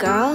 girl.